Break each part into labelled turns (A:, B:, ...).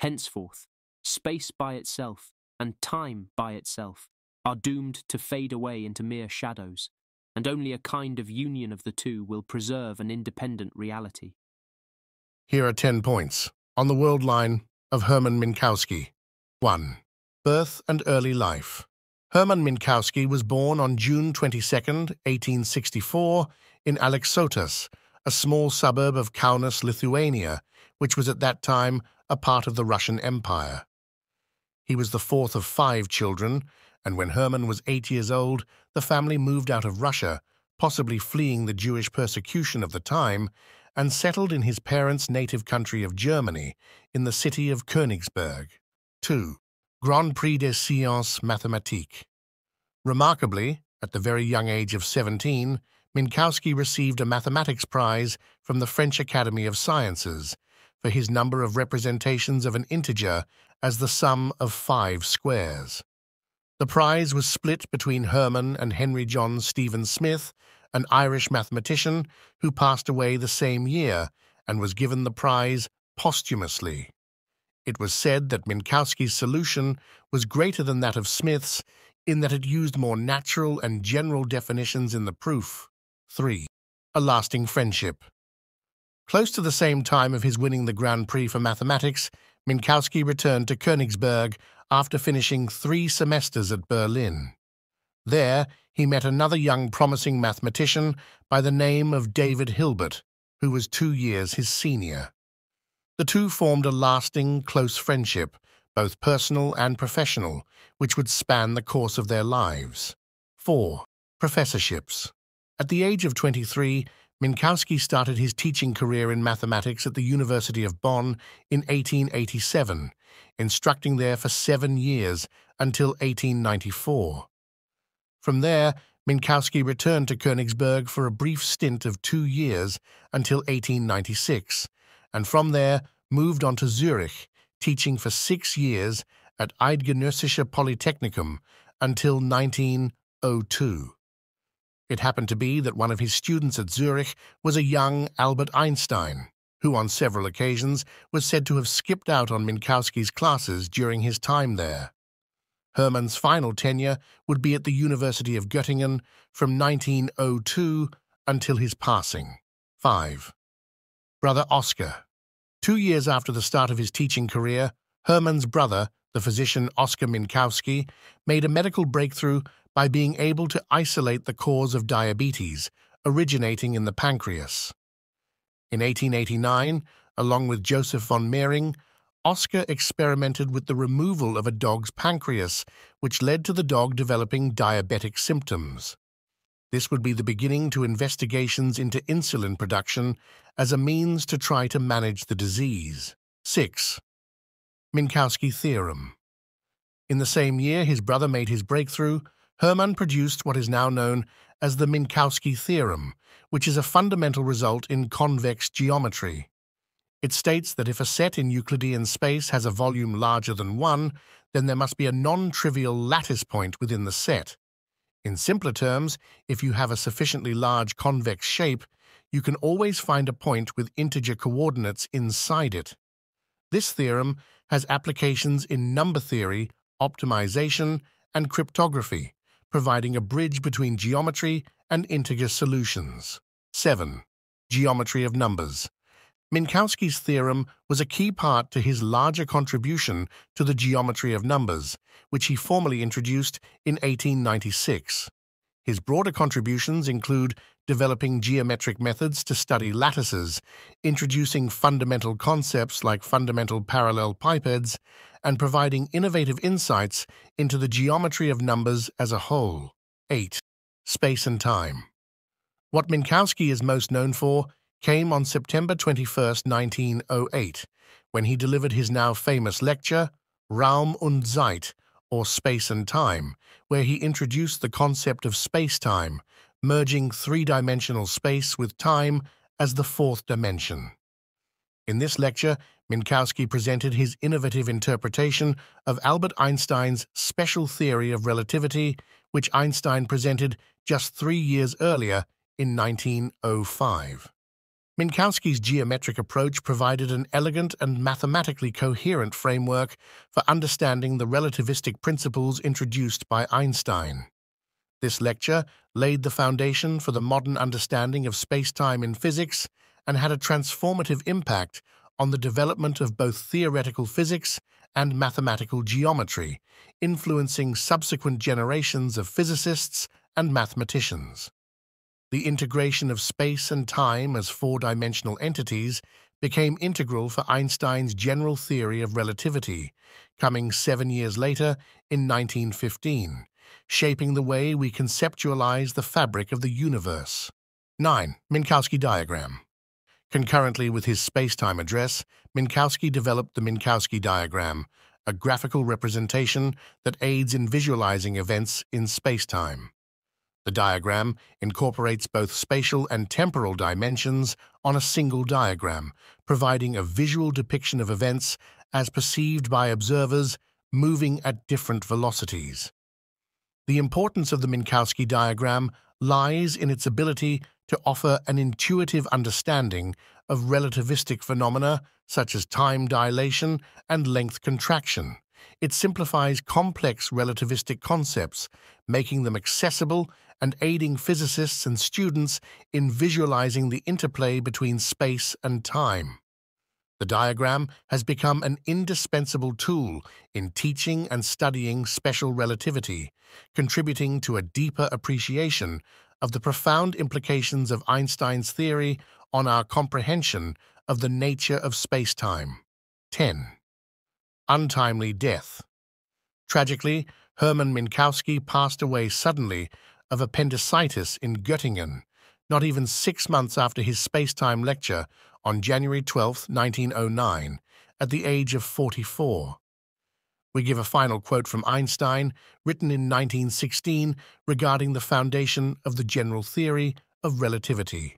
A: Henceforth, space by itself and time by itself are doomed to fade away into mere shadows, and only a kind of union of the two will preserve an independent reality.
B: Here are 10 points on the world line of Hermann Minkowski. 1. Birth and early life. Hermann Minkowski was born on June 22, 1864, in Aleksotas, a small suburb of Kaunas, Lithuania, which was at that time a part of the Russian Empire. He was the fourth of five children, and when Hermann was eight years old, the family moved out of Russia, possibly fleeing the Jewish persecution of the time, and settled in his parents' native country of Germany, in the city of Königsberg. 2. Grand Prix des Sciences Mathématiques. Remarkably, at the very young age of 17, Minkowski received a mathematics prize from the French Academy of Sciences for his number of representations of an integer as the sum of five squares. The prize was split between Hermann and Henry John Stephen Smith, an Irish mathematician who passed away the same year and was given the prize posthumously. It was said that Minkowski's solution was greater than that of Smith's in that it used more natural and general definitions in the proof. 3. A lasting friendship. Close to the same time of his winning the Grand Prix for mathematics, Minkowski returned to Königsberg after finishing three semesters at Berlin. There, he met another young promising mathematician by the name of David Hilbert, who was two years his senior. The two formed a lasting, close friendship, both personal and professional, which would span the course of their lives. 4. Professorships. At the age of 23, Minkowski started his teaching career in mathematics at the University of Bonn in 1887, instructing there for seven years until 1894. From there, Minkowski returned to Königsberg for a brief stint of two years until 1896, and from there moved on to Zurich, teaching for six years at Eidgenössische Polytechnicum until 1902. It happened to be that one of his students at Zurich was a young Albert Einstein, who on several occasions was said to have skipped out on Minkowski's classes during his time there. Hermann's final tenure would be at the University of Göttingen from 1902 until his passing. 5. Brother Oskar. Two years after the start of his teaching career, Hermann's brother, the physician Oskar Minkowski, made a medical breakthrough by being able to isolate the cause of diabetes, originating in the pancreas. In 1889, along with Joseph von Mering, Oskar experimented with the removal of a dog's pancreas, which led to the dog developing diabetic symptoms. This would be the beginning to investigations into insulin production as a means to try to manage the disease. 6. Minkowski Theorem In the same year his brother made his breakthrough, Hermann produced what is now known as the Minkowski theorem, which is a fundamental result in convex geometry. It states that if a set in Euclidean space has a volume larger than 1, then there must be a non-trivial lattice point within the set. In simpler terms, if you have a sufficiently large convex shape, you can always find a point with integer coordinates inside it. This theorem has applications in number theory, optimization, and cryptography, providing a bridge between geometry and integer solutions. 7. Geometry of numbers. Minkowski's theorem was a key part to his larger contribution to the geometry of numbers, which he formally introduced in 1896. His broader contributions include developing geometric methods to study lattices, introducing fundamental concepts like fundamental parallelepipeds, and providing innovative insights into the geometry of numbers as a whole. 8. Space and Time What Minkowski is most known for came on September 21, 1908, when he delivered his now famous lecture, Raum und Zeit, or Space and Time, where he introduced the concept of space-time, merging three-dimensional space with time as the fourth dimension. In this lecture, Minkowski presented his innovative interpretation of Albert Einstein's special theory of relativity, which Einstein presented just three years earlier in 1905. Minkowski's geometric approach provided an elegant and mathematically coherent framework for understanding the relativistic principles introduced by Einstein. This lecture laid the foundation for the modern understanding of spacetime in physics and had a transformative impact on the development of both theoretical physics and mathematical geometry, influencing subsequent generations of physicists and mathematicians. The integration of space and time as four-dimensional entities became integral for Einstein's general theory of relativity, coming seven years later in 1915, shaping the way we conceptualize the fabric of the universe. 9. Minkowski diagram. Concurrently with his space-time address, Minkowski developed the Minkowski diagram, a graphical representation that aids in visualizing events in spacetime. The diagram incorporates both spatial and temporal dimensions on a single diagram, providing a visual depiction of events as perceived by observers moving at different velocities. The importance of the Minkowski diagram lies in its ability to offer an intuitive understanding of relativistic phenomena such as time dilation and length contraction. It simplifies complex relativistic concepts, making them accessible and aiding physicists and students in visualizing the interplay between space and time. The diagram has become an indispensable tool in teaching and studying special relativity, contributing to a deeper appreciation of the profound implications of Einstein's theory on our comprehension of the nature of spacetime. 10. Untimely death. Tragically, Hermann Minkowski passed away suddenly of appendicitis in Göttingen, not even six months after his space-time lecture on January 12, 1909, at the age of 44. We give a final quote from Einstein, written in 1916, regarding the foundation of the general theory of relativity.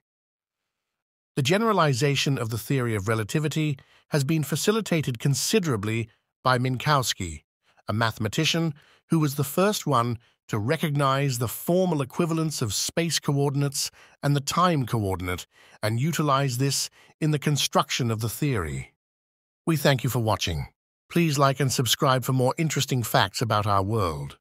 B: The generalization of the theory of relativity has been facilitated considerably by Minkowski, a mathematician who was the first one to recognize the formal equivalence of space coordinates and the time coordinate and utilize this in the construction of the theory. We thank you for watching. Please like and subscribe for more interesting facts about our world.